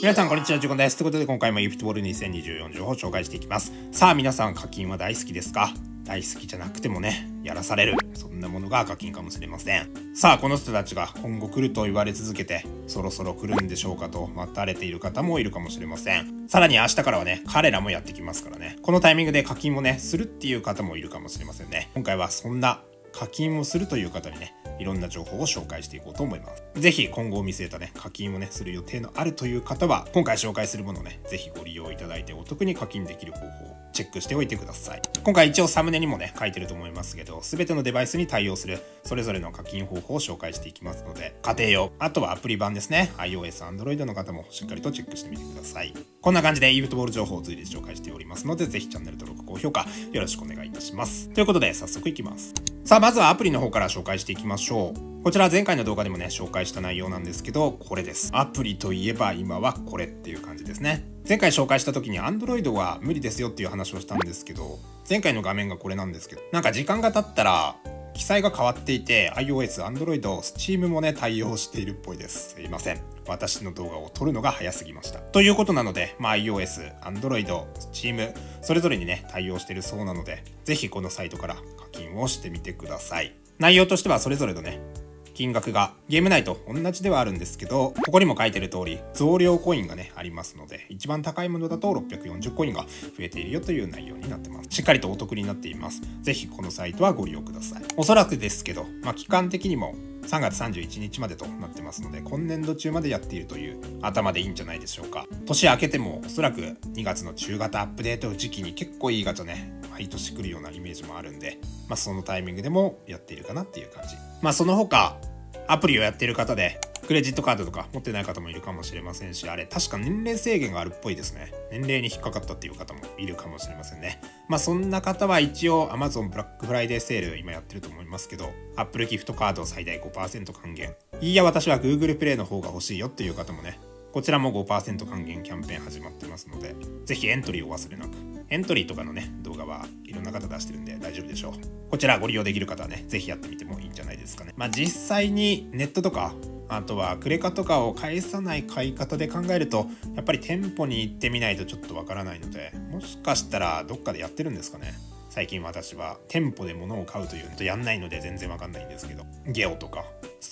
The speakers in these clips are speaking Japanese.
皆さんこんにちは、ジュゴンです。ということで今回も e フットボール2024情報を紹介していきます。さあ皆さん課金は大好きですか？大好きじゃなくてもね、やらされる。そんなものが課金かもしれません。さあこの人たちが今後来ると言われ続けて、そろそろ来るんでしょうかと待たれている方もいるかもしれません。さらに明日からはね、彼らもやってきますからね。このタイミングで課金もね、するっていう方もいるかもしれませんね。今回はそんな課金をするという方にね、いろんな情報を紹介していこうと思います。ぜひ今後を見据えたね、課金をね、する予定のあるという方は、今回紹介するものをね、ぜひご利用いただいてお得に課金できる方法をチェックしておいてください。今回一応サムネにもね、書いてると思いますけど、全てのデバイスに対応するそれぞれの課金方法を紹介していきますので、家庭用、あとはアプリ版ですね、iOS、Android の方もしっかりとチェックしてみてください。こんな感じで e フットボール情報を随時紹介しておりますので、ぜひチャンネル登録、高評価よろしくお願いいたします。ということで、早速いきます。さあ、まずはアプリの方から紹介していきましょう。こちら前回の動画でもね、紹介した内容なんですけど、これです。アプリといえば今はこれっていう感じですね。前回紹介した時に Android は無理ですよっていう話をしたんですけど、前回の画面がこれなんですけど、なんか時間が経ったら、記載が変わっていて iOS、Android、Steam もね対応しているっぽいです。すいません。私の動画を撮るのが早すぎました。ということなので、まあ、iOS、Android、Steam、それぞれにね対応してるそうなので、ぜひこのサイトから課金をしてみてください。内容としてはそれぞれのね、金額がゲーム内と同じではあるんですけど、ここにも書いてる通り、増量コインがね、ありますので、一番高いものだと640コインが増えているよという内容になってます。しっかりとお得になっています。ぜひこのサイトはご利用ください。おそらくですけど、まあ、期間的にも3月31日までとなってますので、今年度中までやっているという頭でいいんじゃないでしょうか。年明けてもおそらく2月の中型アップデート時期に結構いいガチャね、毎年来るようなイメージもあるんで、まあそのタイミングでもやっているかなっていう感じ。まあその他、アプリをやっている方で、クレジットカードとか持ってない方もいるかもしれませんし、あれ、確か年齢制限があるっぽいですね。年齢に引っかかったっていう方もいるかもしれませんね。まあそんな方は一応 Amazon ブラックフライデーセール今やってると思いますけど、Apple ギフトカード最大5%還元。いいや、私は Google プレイの方が欲しいよっていう方もね、こちらも5%還元キャンペーン始まってますので、ぜひエントリーを忘れなく。エントリーとかのね、動画はいろんな方出してるんで大丈夫でしょう。こちらご利用できる方はね、ぜひやってみてもいいんじゃないですかね。まあ実際にネットとか、あとはクレカとかを返さない買い方で考えると、やっぱり店舗に行ってみないとちょっとわからないので、もしかしたらどっかでやってるんですかね？最近私は店舗で物を買うというのとやんないので全然わかんないんですけど、ゲオとか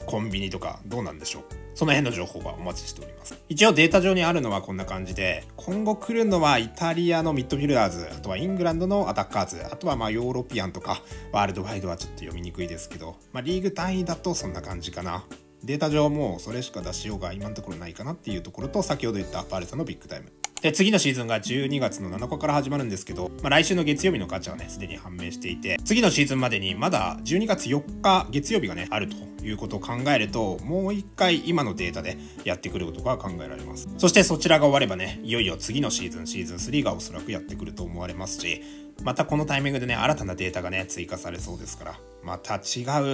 コンビニとかどうなんでしょう？その辺の情報はお待ちしております。一応データ上にあるのはこんな感じで、今後来るのはイタリアのミッドフィルダーズ、あとはイングランドのアタッカーズ、あとはまあヨーロピアンとかワールドワイドはちょっと読みにくいですけど、まあリーグ単位だとそんな感じかな。データ上もそれしか出しようが今のところないかなっていうところと、先ほど言ったバルサのビッグタイム。で、次のシーズンが12月の7日から始まるんですけど、まあ、来週の月曜日のガチャはね、すでに判明していて、次のシーズンまでにまだ12月4日月曜日がね、あるということを考えると、もう一回今のデータでやってくることが考えられます。そしてそちらが終わればね、いよいよ次のシーズン、シーズン3がおそらくやってくると思われますし、またこのタイミングでね、新たなデータがね、追加されそうですから、また違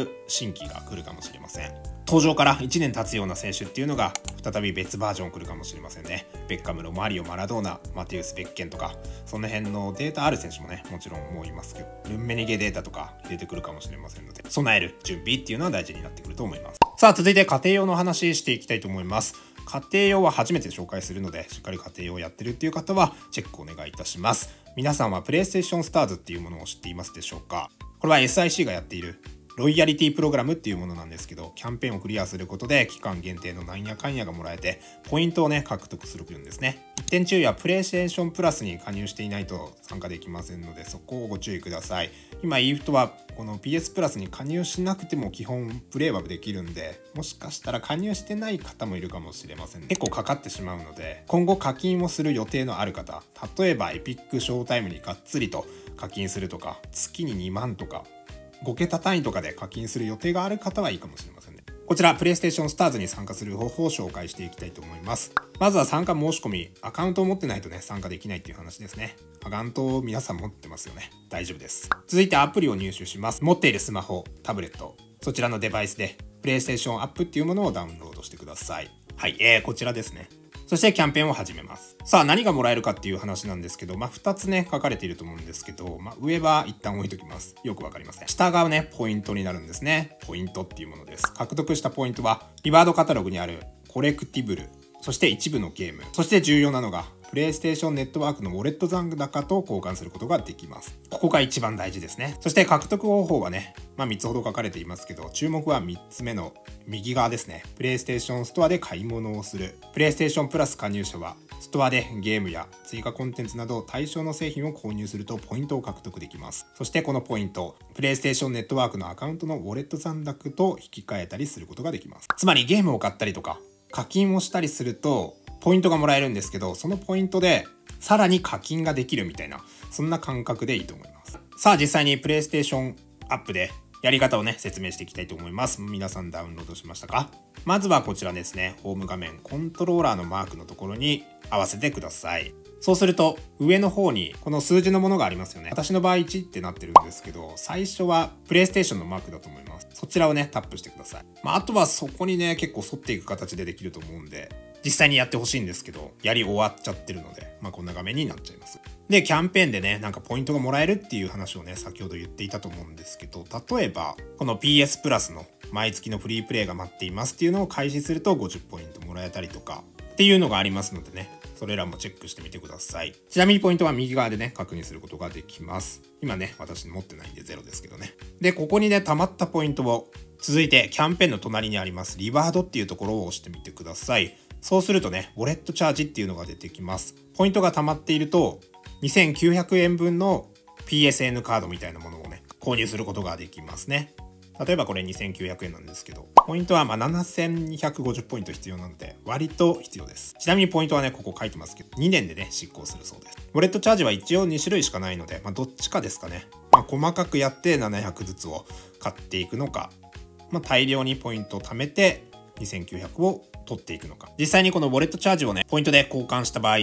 う新規が来るかもしれません。登場から1年経つような選手っていうのが再び別バージョン来るかもしれませんね。ベッカムのマリオ、マラドーナ、マテウス・ベッケンとか、その辺のデータある選手もね、もちろんもういますけど、ルンメニゲデータとか出てくるかもしれませんので、備える準備っていうのは大事になってくると思います。さあ、続いて家庭用の話していきたいと思います。家庭用は初めて紹介するので、しっかり家庭用やってるっていう方は、チェックお願いいたします。皆さんは PlayStation Stars っていうものを知っていますでしょうか？これは SIC がやっているロイヤリティプログラムっていうものなんですけど、キャンペーンをクリアすることで期間限定のなんやかんやがもらえて、ポイントをね、獲得するんですね。一点注意はプレイステーションプラスに加入していないと参加できませんので、そこをご注意ください。今、EFT はこの PS プラスに加入しなくても基本プレイはできるんで、もしかしたら加入してない方もいるかもしれません、ね。結構かかってしまうので、今後課金をする予定のある方、例えばエピックショータイムにがっつりと課金するとか、月に2万とか、5桁単位とかで課金する予定がある方はいいかもしれませんね。こちら、プレイステーションスターズに参加する方法を紹介していきたいと思います。まずは参加申し込み、アカウントを持ってないとね、参加できないっていう話ですね。アカウントを皆さん持ってますよね。大丈夫です。続いてアプリを入手します。持っているスマホ、タブレット、そちらのデバイスで、プレイステーションアップっていうものをダウンロードしてください。はい、えー、こちらですね。そしてキャンペーンを始めます。さあ何がもらえるかっていう話なんですけど、まあ2つね書かれていると思うんですけど、まあ上は一旦置いときます。よくわかりません。下がねポイントになるんですね。ポイントっていうものです。獲得したポイントはリワードカタログにあるコレクティブル、そして一部のゲーム、そして重要なのが、プレイステーションネットワークのウォレット残高と交換することができます。ここが一番大事ですね。そして獲得方法はね、まあ3つほど書かれていますけど、注目は3つ目の右側ですね。プレイステーションストアで買い物をする。プレイステーションプラス加入者は、ストアでゲームや追加コンテンツなど対象の製品を購入するとポイントを獲得できます。そしてこのポイント、プレイステーションネットワークのアカウントのウォレット残高と引き換えたりすることができます。つまりゲームを買ったりとか、課金をしたりすると、ポイントがもらえるんですけど、そのポイントでさらに課金ができるみたいな、そんな感覚でいいと思います。さあ実際にプレイステーションアップでやり方をね、説明していきたいと思います。皆さんダウンロードしましたか？まずはこちらですね、ホーム画面、コントローラーのマークのところに合わせてください。そうすると、上の方にこの数字のものがありますよね。私の場合1ってなってるんですけど、最初はプレイステーションのマークだと思います。そちらをね、タップしてください。まあ、あとはそこにね、結構沿っていく形でできると思うんで、実際にやってほしいんですけど、やり終わっちゃってるので、まあ、こんな画面になっちゃいます。で、キャンペーンでね、なんかポイントがもらえるっていう話をね、先ほど言っていたと思うんですけど、例えば、この PS プラスの毎月のフリープレイが待っていますっていうのを開始すると50ポイントもらえたりとか、っていうのがありますのでね、それらもチェックしてみてください。ちなみにポイントは右側でね、確認することができます。今ね、私持ってないんでゼロですけどね。で、ここにね、溜まったポイントを、続いてキャンペーンの隣にありますリワードっていうところを押してみてください。そうするとね、ウォレットチャージっていうのが出てきます。ポイントが溜まっていると、2900円分の PSN カードみたいなものをね、購入することができますね。例えばこれ2900円なんですけど、ポイントはま7250ポイント必要なので、割と必要です。ちなみにポイントはね、ここ書いてますけど、2年でね、執行するそうです。ウォレットチャージは一応2種類しかないので、まあ、どっちかですかね。まあ、細かくやって700ずつを買っていくのか、まあ、大量にポイントを貯めて2900を取っていくのか。実際にこのウォレットチャージをね、ポイントで交換した場合、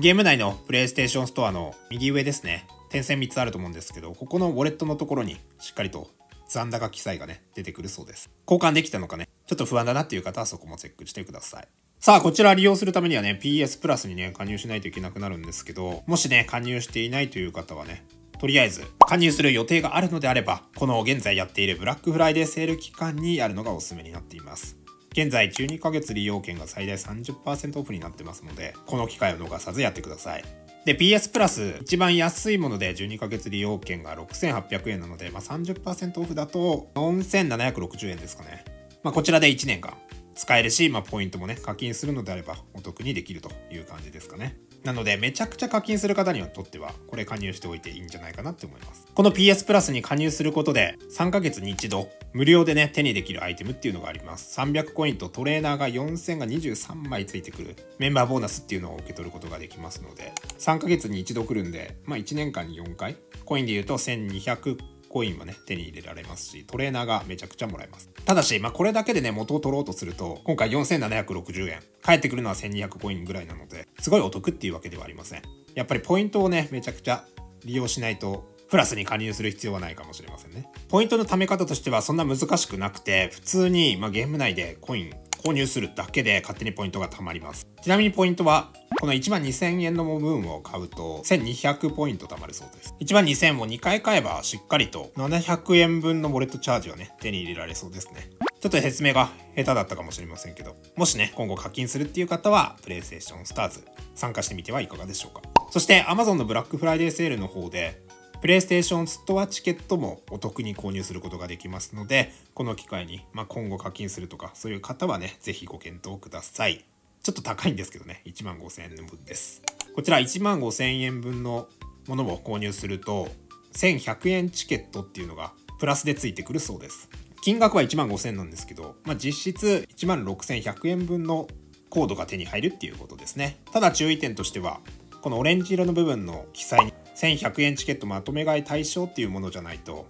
ゲーム内のプレイステーションストアの右上ですね、点線3つあると思うんですけど、ここのウォレットのところにしっかりと残高記載がね、出てくるそうです。交換できたのかね、ちょっと不安だなっていう方はそこもチェックしてください。さあ、こちら利用するためにはね、PS プラスにね、加入しないといけなくなるんですけど、もしね、加入していないという方はね、とりあえず加入する予定があるのであれば、この現在やっているブラックフライデーセール期間にやるのがおすすめになっています。現在12ヶ月利用券が最大30%オフになってますので、この機会を逃さずやってください。で、PS プラス一番安いもので12ヶ月利用券が6800円なので、まあ、30%オフだと4760円ですかね。まあ、こちらで1年間使えるし、まあ、ポイントもね、課金するのであればお得にできるという感じですかね。なので、めちゃくちゃ課金する方にはとっては、これ加入しておいていいんじゃないかなって思います。この PS プラスに加入することで、3ヶ月に一度、無料でね、手にできるアイテムっていうのがあります。300コインとトレーナーが4000が23枚ついてくるメンバーボーナスっていうのを受け取ることができますので、3ヶ月に一度来るんで、まあ1年間に4回、コインで言うと1200コインはね、手に入れられますし、トレーナーがめちゃくちゃもらえます。ただし、まあ、これだけでね、元を取ろうとすると、今回4760円。返ってくるのは1200コインぐらいなので、すごいお得っていうわけではありません。やっぱりポイントをね、めちゃくちゃ利用しないと、プラスに加入する必要はないかもしれませんね。ポイントの貯め方としてはそんな難しくなくて、普通に、まあ、ゲーム内でコイン購入するだけで勝手にポイントが貯まります。ちなみにポイントは、この1万2000円の部分を買うと1200ポイント貯まるそうです。1万2000を2回買えばしっかりと700円分のウォレットチャージをね、手に入れられそうですね。ちょっと説明が下手だったかもしれませんけど、もしね、今後課金するっていう方は、プレイステーションスターズ参加してみてはいかがでしょうか。そして Amazon のブラックフライデーセールの方で、プレイステーションストアチケットもお得に購入することができますので、この機会に、まあ、今後課金するとか、そういう方はね、ぜひご検討ください。ちょっと高いんですけどね、1万5000円分です。こちら1万5000円分のものを購入すると、1100円チケットっていうのがプラスでついてくるそうです。金額は1万5000円なんですけど、まあ、実質1万6100円分のコードが手に入るっていうことですね。ただ注意点としては、このオレンジ色の部分の記載に1100円チケットまとめ買い対象っていうものじゃないと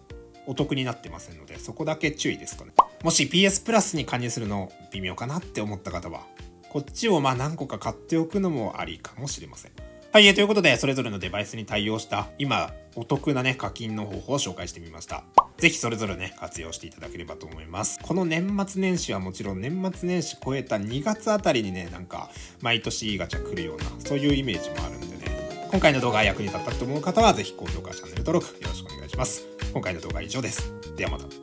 お得になってませんのでそこだけ注意ですかねもし PS プラスに加入するの微妙かなって思った方はこっちをまあ何個か買っておくのもありかもしれませんはいえ、ということで、それぞれのデバイスに対応した、今、お得なね、課金の方法を紹介してみました。ぜひそれぞれね、活用していただければと思います。この年末年始はもちろん年末年始超えた2月あたりにね、なんか、毎年いいガチャ来るような、そういうイメージもあるんで、今回の動画が役に立ったと思う方は、ぜひ高評価、チャンネル登録よろしくお願いします。今回の動画は以上です。ではまた。